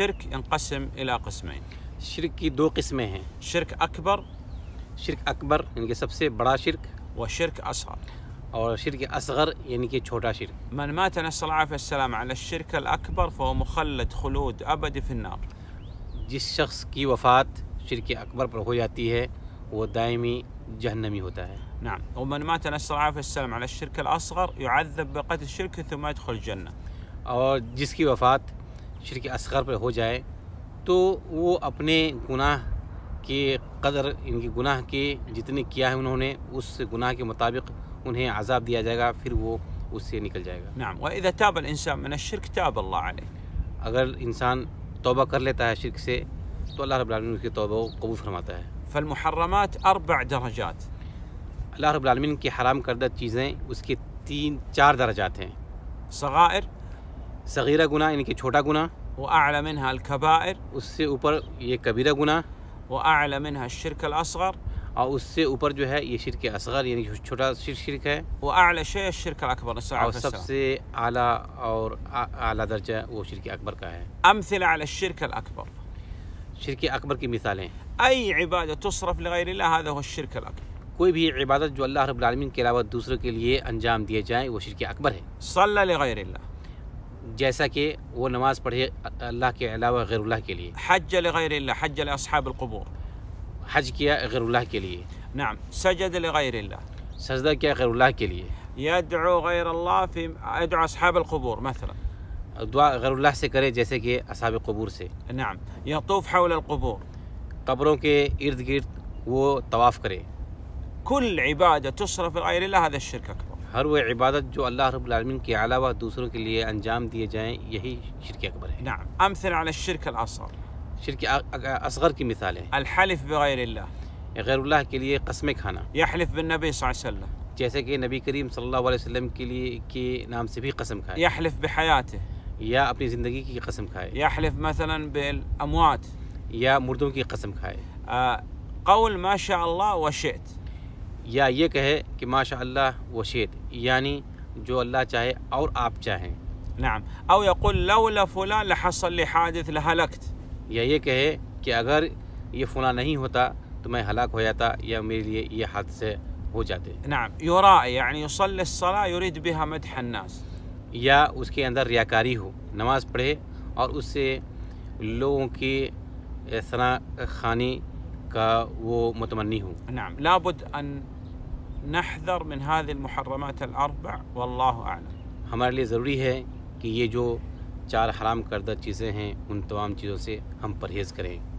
الشرك ينقسم إلى قسمين शिरक की दो किस्में हैं شرك أكبر शिरक अकबर यानी कि सबसे बड़ा शिरक وشرك أصغر और शिरक असगर यानी कि छोटा शिरक من مات نسأل الله العافية والسلام على الشرك الأكبر فهو مخلد خلود أبدي في النار जिस शख्स की वफ़ात शिरक अकबर पर हो जाती है वो दायमी जहन्नमी होता है نعم ومن مات نسأل الله العافية والسلام على الشرك الأصغر يعذب بقتل الشرك ثم يدخل الجنة और जिसकी वफ़ात शिरक असगर पर हो जाए तो वो अपने गुनाह के कदर इनके गुनाह के जितने किया है उन्होंने उस गुनाह के मुताबिक उन्हें आज़ाब दिया जाएगा फिर वो उससे निकल जाएगा। नाम इंसान अगर इंसान तोबा कर लेता है शिरक से तो अल्लाह रबालमिन उसकी तोबा को कबूल फरमाता है। फलमहरमत अरबा दरजात। अल्लाह रबालमिन की हराम करदा चीज़ें उसके तीन चार दर्जात हैं। सग़ार सगीरा गुना इनके छोटा गुना وأعلى منها الكبائر. उससे ऊपर ये कबीरा गुनाह وأعلى منها الشرك الأصغر. أو उससे ऊपर जो है ये शिर्क असगर यानी छोटा शिर्क शिर्क है وأعلى شيء الشرك الأكبر أو सबसे आला और आला दर्जा वो शिर्क अकबर का है أمثلة على الشرك الأكبر. شرك اكبر की मिसालें أي عبادة تصرف لغير الله هذا هو الشرك الأكبر. کوئی بھی عبادت جو اللہ رب العالمین کے علاوہ دوسروں کے لیے انجام دیا جائے وہ شرک اکبر ہے صلی لغیر اللہ جیسا کہ وہ نماز پڑھے اللہ کے علاوہ غیر اللہ کے لیے۔ حج لغیر اللہ حج لأصحاب القبور۔ حج کیا غیر اللہ کے لیے؟ نعم سجد لغیر اللہ۔ سجدہ کیا غیر اللہ کے لیے؟ يدعو غير الله في يدعو اصحاب القبور مثلا۔ دعاء غير الله سے کرے جیسے کہ اصحاب قبور سے۔ نعم يطوف حول القبور۔ قبروں کے ارد گرد وہ طواف کرے۔ كل عبادة تصرف لغير الله هذا الشرك أكبر۔ ہر وہ عبادت جو اللہ رب العالمین کے علاوہ دوسروں کے لیے انجام دیے جائیں یہی شرک اکبر ہے نعم امثل على الشرك الاصغر شرک اصغر کی مثال ہے الحلف بغیر اللہ غیر اللہ کے لیے قسمیں کھانا یحلف بالنبی صلی اللہ علیہ وسلم جیسے کہ نبی کریم صلی اللہ علیہ وسلم کے لیے کے نام سے بھی قسم کھائے یحلف بحیاته یا اپنی زندگی کی قسم کھائے یحلف مثلا بالاموات یا مردوں کی قسم کھائے قول ما شاء الله وشئت या ये कहे कि माशा वशीत यानी जो अल्लाह चाहे और आप चाहें। नाम। और यकुल या ये कहे कि अगर ये फुला नहीं होता तो मैं हलाक हो जाता या मेरे लिए ये हादसे हो जाते। नाम। युरा या उसके अंदर रियाकारी हो नमाज़ पढ़े और उससे लोगों की सना खानी का वो मुतमनी हो نعم لابد أن نحذر من هذه المحرمات الأربع والله أعلم हमारे लिए ज़रूरी है कि ये जो चार हराम करदा चीज़ें हैं उन तमाम चीज़ों से हम परहेज़ करें